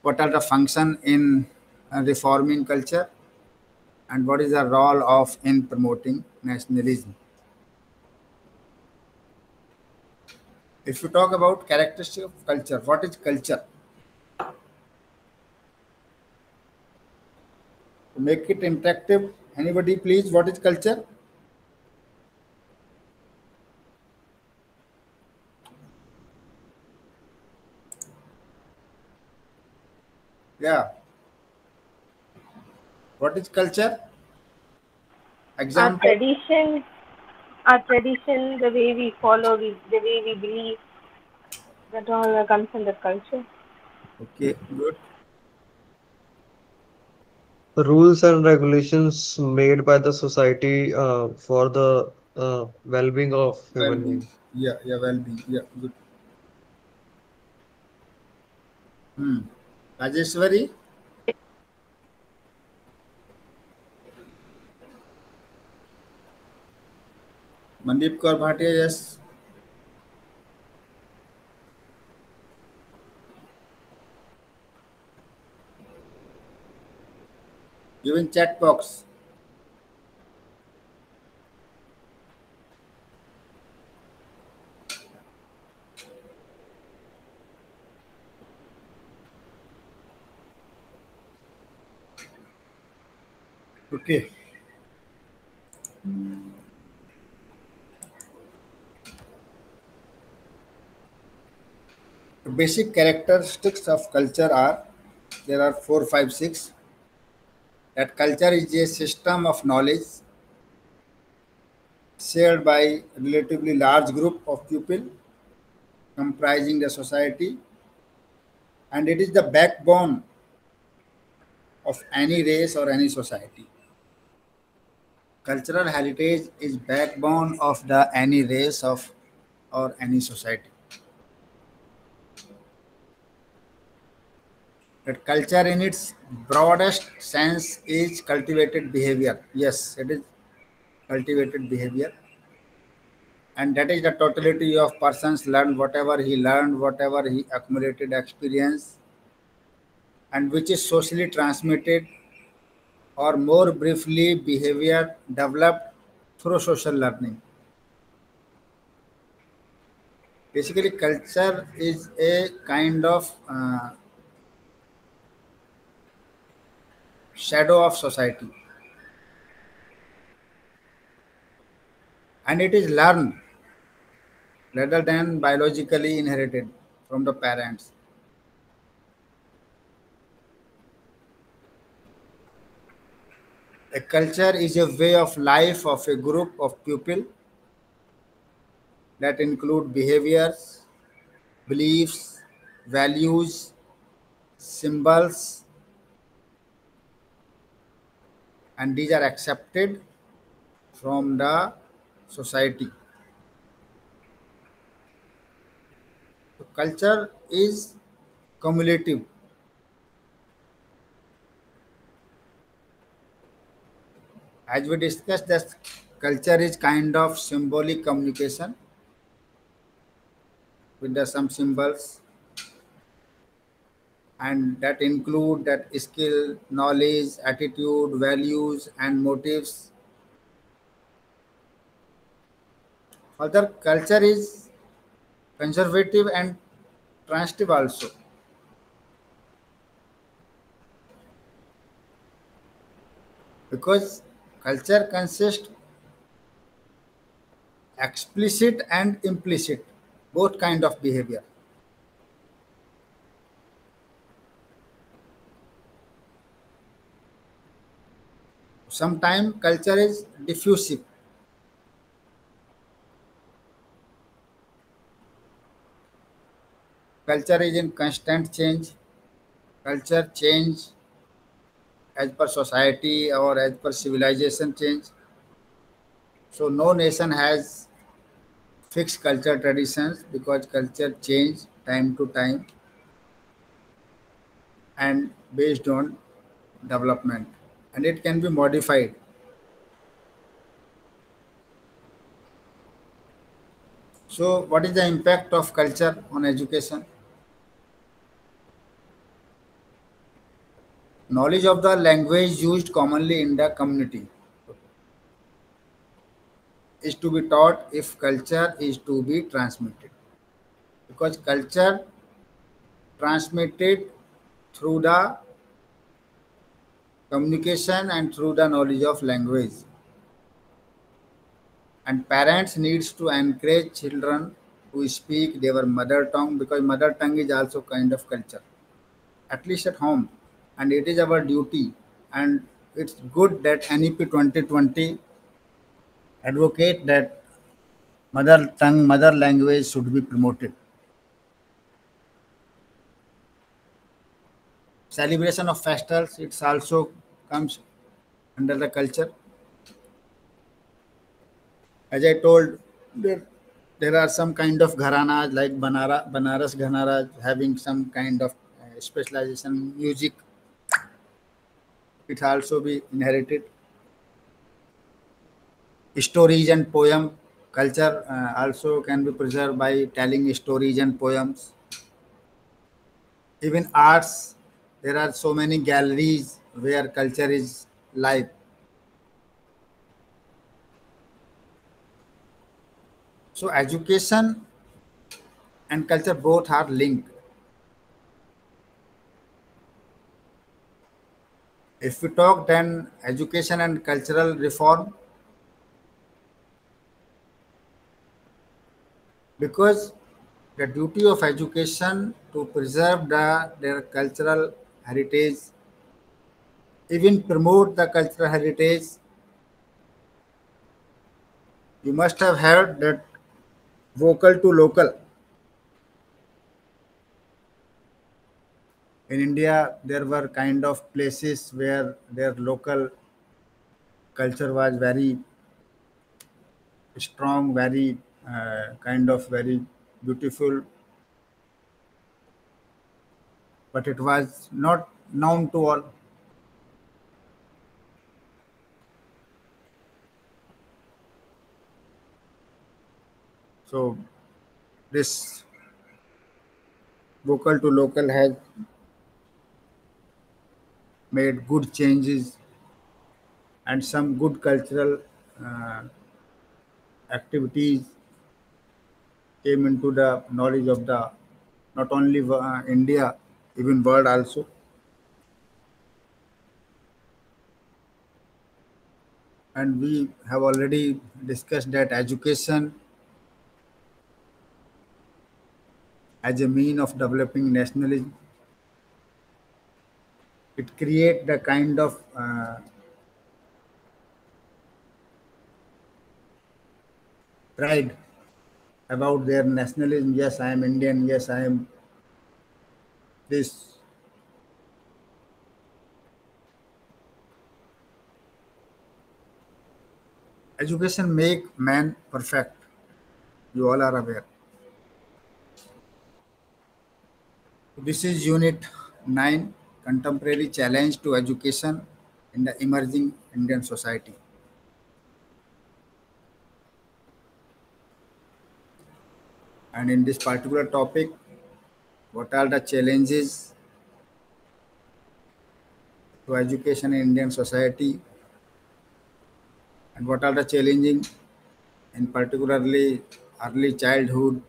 what are the function in uh, reforming culture, and what is the role of in promoting nationalism. If you talk about characteristic of culture, what is culture? To make it interactive, anybody please, what is culture? Yeah. What is culture? Example. Our tradition, our tradition, the way we follow, we, the way we believe, that all comes under culture. Okay, good. rules and regulations made by the society uh, for the uh, well-being of human Well-being. beings. Yeah, yeah, well-being. Yeah, good. Hmm. Rajeshwari? Mandeep Kaur Bhatia, yes. You in chat box. Okay. The basic characteristics of culture are there are four, five, six. That culture is a system of knowledge shared by a relatively large group of people comprising the society and it is the backbone of any race or any society cultural heritage is backbone of the any race of or any society. That culture in its broadest sense is cultivated behavior. Yes it is cultivated behavior. And that is the totality of persons learned whatever he learned whatever he accumulated experience and which is socially transmitted or more briefly behavior developed through social learning basically culture is a kind of uh, shadow of society and it is learned rather than biologically inherited from the parents. A culture is a way of life of a group of people that include behaviors, beliefs, values, symbols, and these are accepted from the society. So culture is cumulative. As we discussed, that culture is kind of symbolic communication. With the some symbols. And that include that skill, knowledge, attitude, values, and motives. Further, culture is conservative and transitive also. Because culture consists explicit and implicit, both kind of behavior. Sometimes culture is diffusive culture is in constant change culture change as per society or as per civilization change. So no nation has fixed culture traditions because culture change time to time and based on development. And it can be modified. So what is the impact of culture on education knowledge of the language used commonly in the community is to be taught if culture is to be transmitted. Because culture transmitted through the communication and through the knowledge of language. And parents needs to encourage children to speak their mother tongue because mother tongue is also kind of culture at least at home and it is our duty and it's good that NEP 2020 advocate that mother tongue, mother language should be promoted. Celebration of festivals, it also comes under the culture. As I told, there, there are some kind of gharanas like Banara, Banaras Gharanas having some kind of uh, specialization music it also be inherited. Stories and poem culture uh, also can be preserved by telling stories and poems. Even arts there are so many galleries where culture is live. So education and culture both are linked If we talk then education and cultural reform, because the duty of education to preserve the, their cultural heritage, even promote the cultural heritage. You must have heard that vocal to local. In India, there were kind of places where their local culture was very strong, very uh, kind of very beautiful, but it was not known to all. So, this vocal to local has made good changes and some good cultural uh, activities came into the knowledge of the not only uh, India, even world also. And we have already discussed that education as a mean of developing nationalism. It create the kind of uh, pride about their nationalism. Yes, I am Indian. Yes, I am this. Education make man perfect. You all are aware. This is unit 9 contemporary challenge to education in the emerging Indian society. And in this particular topic, what are the challenges to education in Indian society? And what are the challenging in particularly early childhood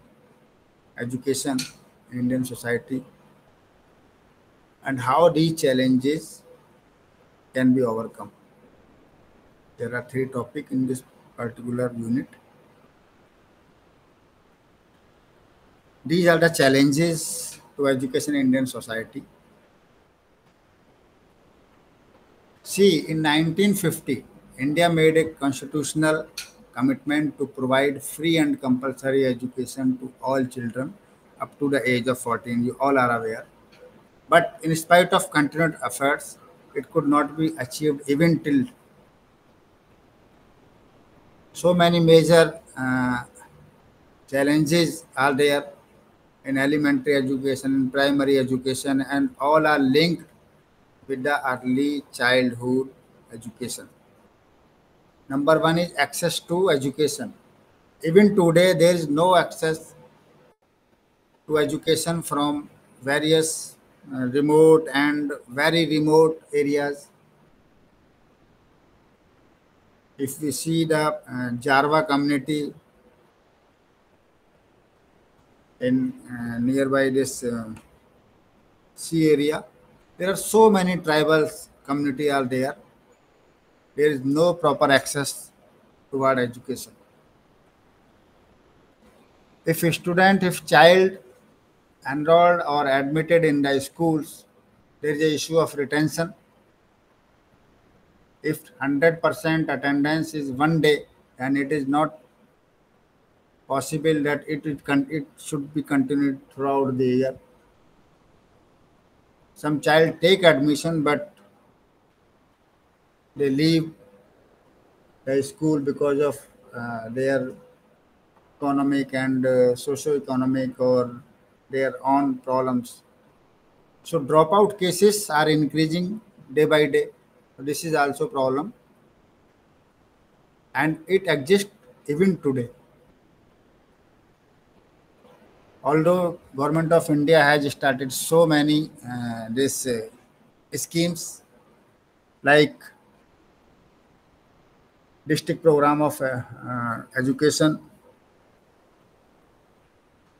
education in Indian society? And how these challenges can be overcome? There are three topics in this particular unit. These are the challenges to education in Indian society. See, in 1950, India made a constitutional commitment to provide free and compulsory education to all children up to the age of 14. You all are aware. But in spite of continued efforts, it could not be achieved even till so many major uh, challenges are there in elementary education, in primary education, and all are linked with the early childhood education. Number one is access to education. Even today, there is no access to education from various remote and very remote areas. If we see the uh, Jarawa community in uh, nearby this uh, sea area, there are so many tribal community are there. There is no proper access toward education. If a student, if child enrolled or admitted in the schools, there is a issue of retention. If 100% attendance is one day, and it is not possible that it, it, it should be continued throughout the year. Some child take admission, but they leave the school because of uh, their economic and uh, socio-economic or their own problems. So dropout cases are increasing day by day. This is also problem, and it exists even today. Although government of India has started so many uh, this uh, schemes like district program of uh, uh, education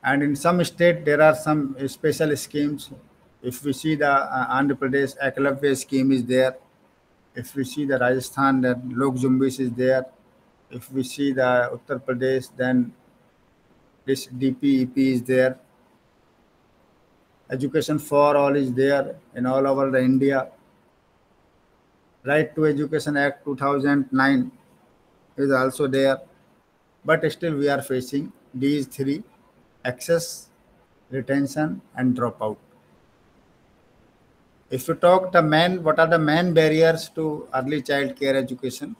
and in some state there are some special schemes if we see the uh, andhra pradesh eklavya scheme is there If we see the Rajasthan, then Lok Jumbish is there. If we see the Uttar Pradesh, then this DPEP is there. Education for all is there in all over the India. Right to Education Act 2009 is also there. But still we are facing these three access, retention and dropout. If you talk the main, what are the main barriers to early child care education?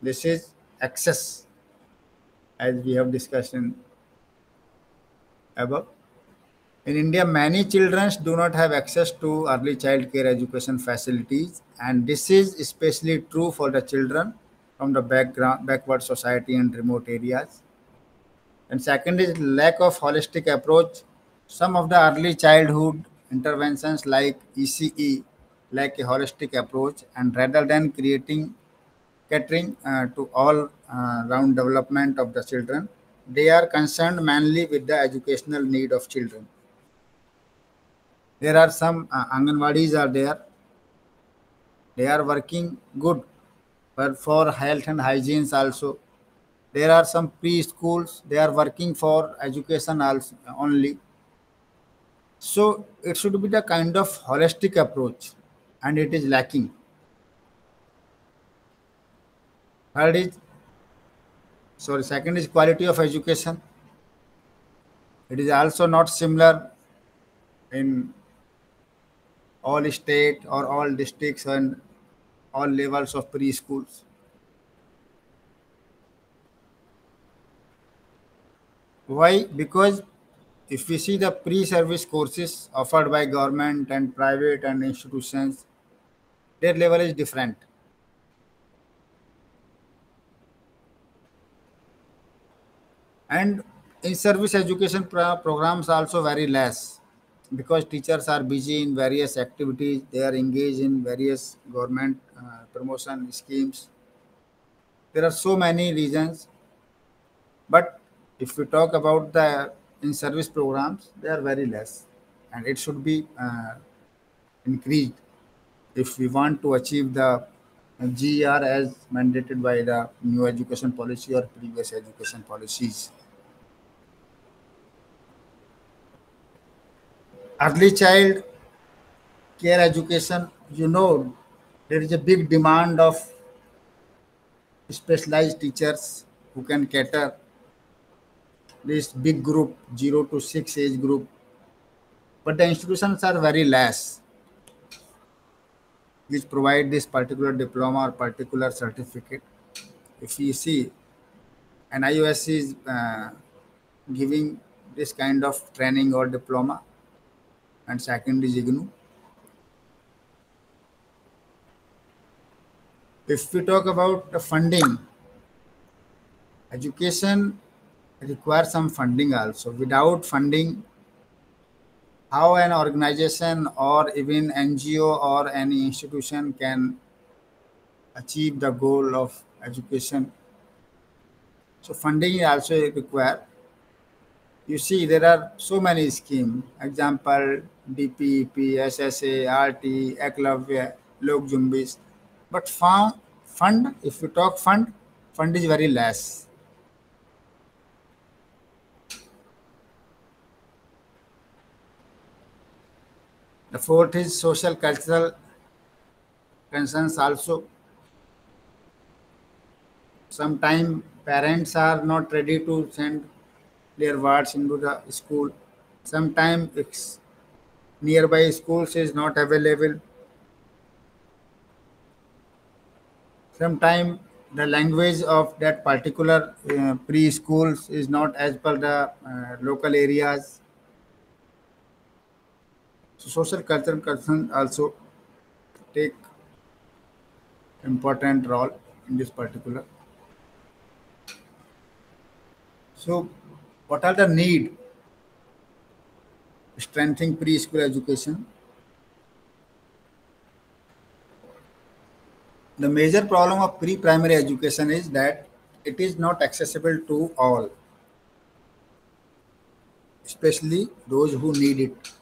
This is access, as we have discussed in above. In India, many children do not have access to early child care education facilities, and this is especially true for the children from the background, backward society and remote areas. And second is lack of holistic approach. Some of the early childhood interventions like ECE lack a holistic approach, and rather than creating catering uh, to all uh, round development of the children, they are concerned mainly with the educational need of children. There are some uh, Anganwadis are there. They are working good, but for health and hygiene also. There are some preschools. They are working for education also only. So it should be the kind of holistic approach, and it is lacking. Third is sorry, second is quality of education. It is also not similar in all state or all districts and all levels of preschools. Why? Because if we see the pre-service courses offered by government and private and institutions, their level is different. And in service education pro- programs also very less because teachers are busy in various activities they are engaged in various government uh, promotion schemes there are so many reasons but if we talk about the in service programs they are very less and it should be uh, increased if we want to achieve the GER as mandated by the new education policy or previous education policies. Early child care education, you know, there is a big demand of specialized teachers who can cater this big group, 0 to 6 age group. But the institutions are very less which provide this particular diploma or particular certificate. If you see, NIOS is uh, giving this kind of training or diploma, and second is IGNOU. If we talk about the funding, education requires some funding also. Without funding, how an organization or even NGO or any institution can achieve the goal of education. So funding is also required. You see, there are so many schemes. Example, DPEP, SSA, RT, Eklavya, Lok Jumbish. But fund, fund, if you talk fund, fund is very less. The fourth is social cultural concerns also. Sometimes parents are not ready to send their wards into the school. Sometimes nearby schools is not available. Sometimes the language of that particular uh, preschools is not as per the uh, local areas. So social cultural concern also take important role in this particular. So what are the need strengthening preschool education? The major problem of pre-primary education is that it is not accessible to all, especially those who need it.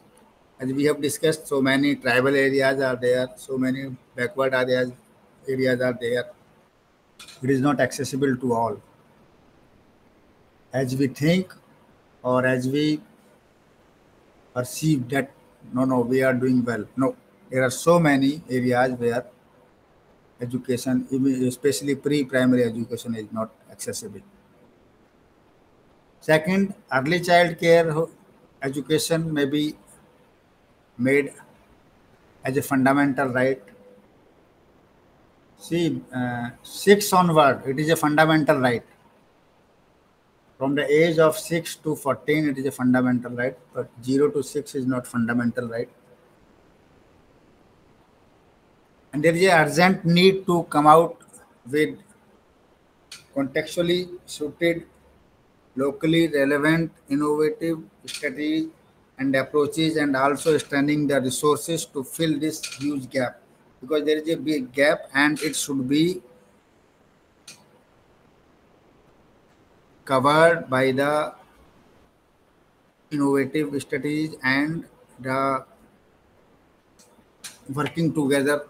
As we have discussed, so many tribal areas are there, so many backward areas areas are there. It is not accessible to all. As we think or as we perceive that no, no, we are doing well. No, there are so many areas where education, especially pre-primary education, is not accessible. Second, early child care education may be made as a fundamental right. See, uh, six onward, it is a fundamental right. From the age of 6 to 14, it is a fundamental right, but 0 to 6 is not fundamental right. And there is a urgent need to come out with contextually suited, locally relevant, innovative strategies and approaches, and also extending the resources to fill this huge gap. Because there is a big gap, and it should be covered by the innovative strategies and the working together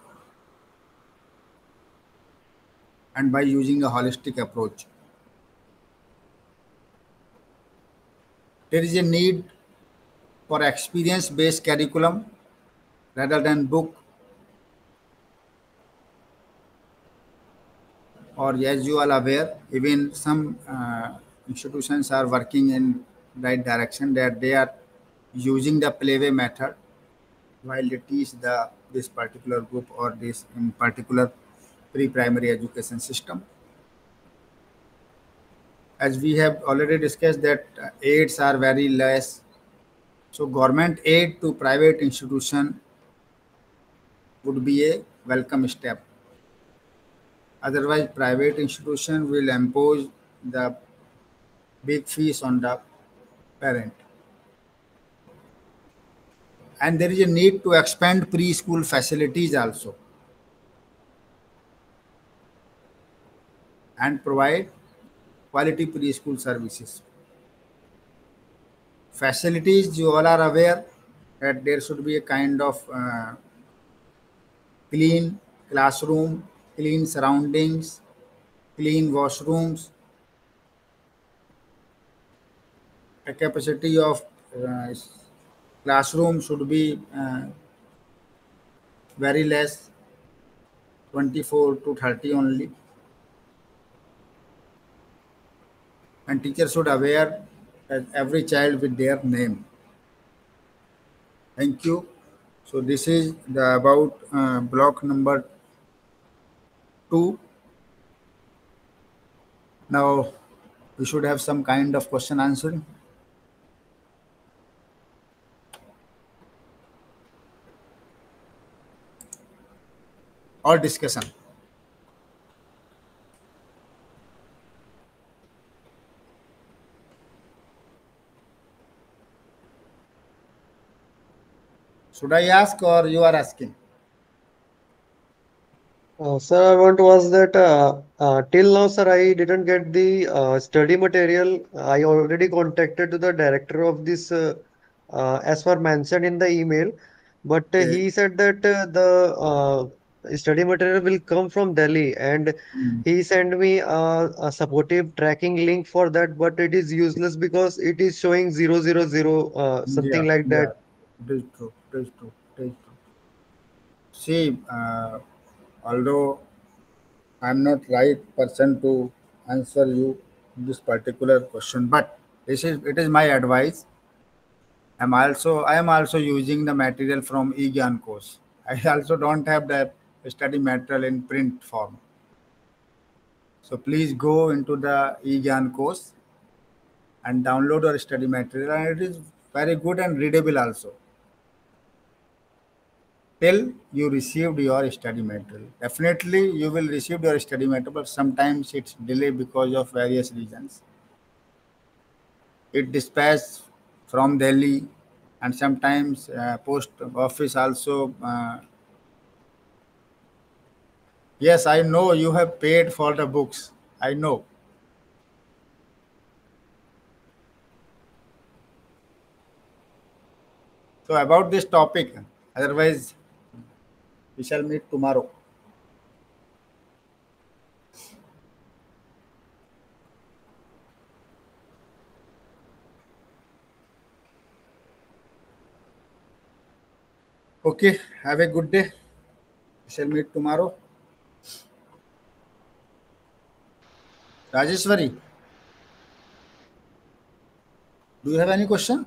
and by using a holistic approach. There is a need for experience based curriculum rather than book or as you are aware even some uh, institutions are working in right direction that they are using the playway method while they teach the this particular group or this in particular pre-primary education system. As we have already discussed that uh, aids are very less so government aid to private institution would be a welcome step. Otherwise private institution will impose the big fees on the parent. And there is a need to expand preschool facilities also. And provide quality preschool services. Facilities, you all are aware that there should be a kind of uh, clean classroom, clean surroundings, clean washrooms, a capacity of uh, classroom should be uh, very less 24 to 30 only. And teacher should aware every child with their name. Thank you. So this is the about uh, block number 2 now we should have some kind of question answering or discussion should i ask or you are asking Uh, sir, I want to ask that uh, uh, till now, sir, I didn't get the uh, study material. I already contacted to the director of this, uh, uh, as per mentioned in the email, but uh, Okay. he said that uh, the uh, study material will come from Delhi, and he sent me a supportive tracking link for that, but it is useless because it is showing zero zero zero uh, something Yeah, like that. yeah, it is true true it is true see uh, although i'm not right person to answer you this particular question but this is it is my advice. I'm also i am also using the material from eGyanKosh. I also don't have the study material in print form. So please go into the eGyanKosh and download your study material and it is very good and readable also till you received your study material. Definitely you will receive your study material but sometimes it's delayed because of various reasons. It dispatched from delhi and sometimes uh, post office also uh, yes i know you have paid for the books. I know. So So about this topic, otherwise we shall meet tomorrow. Okay, have a good day. We shall meet tomorrow. Rajeshwari, do you have any question?